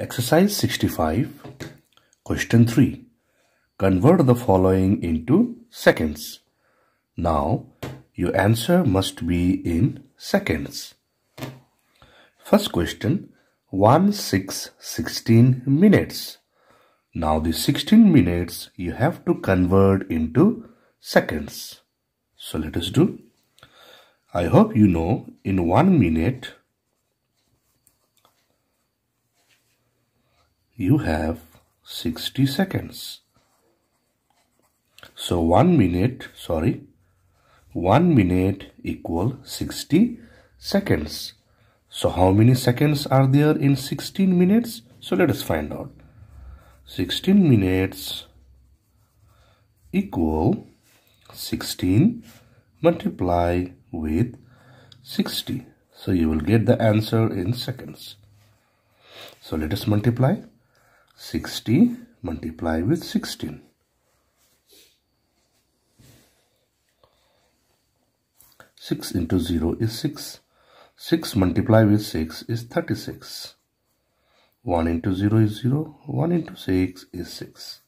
Exercise 65, question 3. Convert the following into seconds. Now, your answer must be in seconds. First question, 1 6 16 minutes. Now the 16 minutes you have to convert into seconds. So let us do. I hope you know in 1 minute you have 60 seconds. So 1 minute, sorry, 1 minute equal 60 seconds. So how many seconds are there in 16 minutes? So let us find out. 16 minutes equal 16 multiply with 60. So you will get the answer in seconds. So let us multiply. 60 multiply with 16. Six into zero is six. Six multiply with six is thirty-six. One into zero is zero. One into six is six.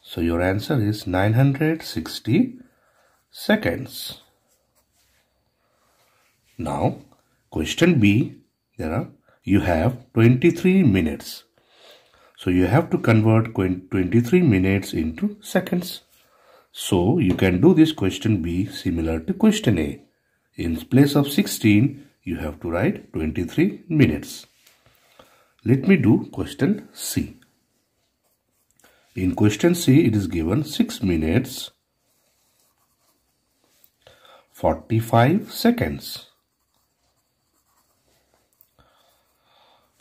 So your answer is 960 seconds. Now, question B, there are you have 23 minutes. So you have to convert 23 minutes into seconds. So you can do this question B similar to question A. In place of 16, you have to write 23 minutes. Let me do question C. In question C, it is given 6 minutes 45 seconds.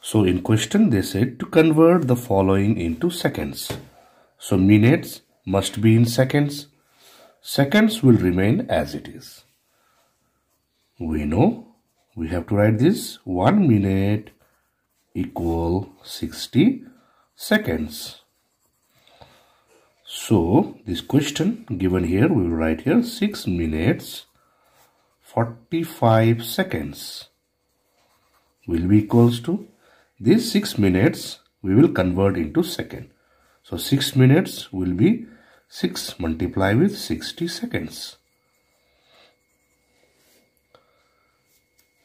So in question they said to convert the following into seconds. So minutes must be in seconds. Seconds will remain as it is. We know we have to write this 1 minute equal 60 seconds. So this question given here we will write here 6 minutes 45 seconds will be equals to these 6 minutes we will convert into second. So 6 minutes will be 6 multiply with 60 seconds.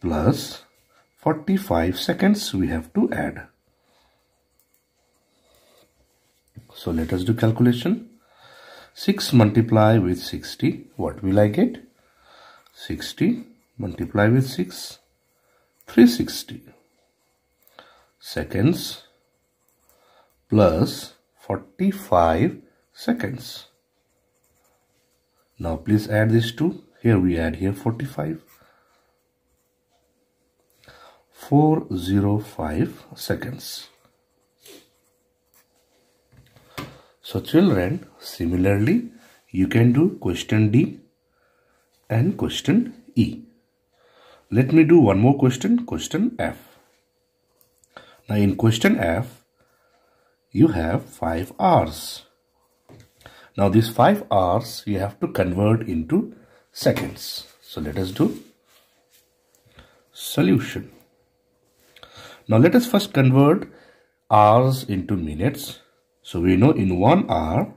Plus 45 seconds we have to add. So let us do calculation. 6 multiply with 60. What will I get? 60 multiply with 6. 360 seconds plus 45 seconds. Now please add these two. Here we add here 45. 405 seconds. So children, similarly, you can do question D and question E. Let me do one more question, question F. Now in question F, you have 5 hours. Now these 5 hours you have to convert into seconds. So let us do solution. Now let us first convert hours into minutes. So we know in 1 hour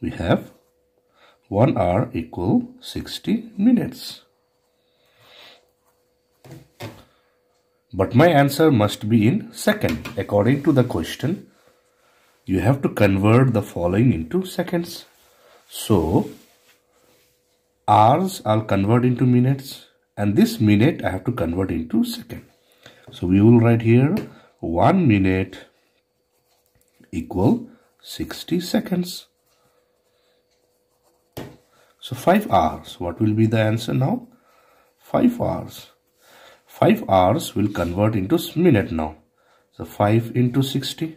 we have 1 hour equal 60 minutes. But my answer must be in second. According to the question, you have to convert the following into seconds. So, hours I'll convert into minutes and this minute I have to convert into second. So, we will write here 1 minute equal 60 seconds. So, 5 hours. What will be the answer now? 5 hours. 5 hours will convert into minute now. So 5 into 60.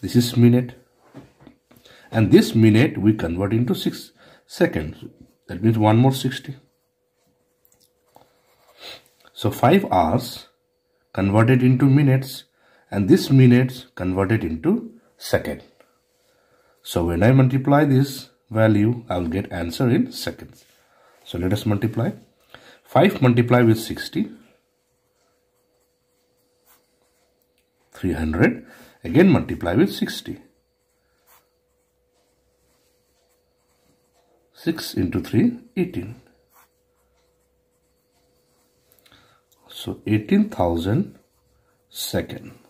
This is minute. And this minute we convert into 6 seconds. That means one more 60. So 5 hours converted into minutes and this minutes converted into second. So when I multiply this value, I will get answer in seconds. So let us multiply. 5 multiply with 60 300 again multiply with 60 6 into 3 18 so 18,000 second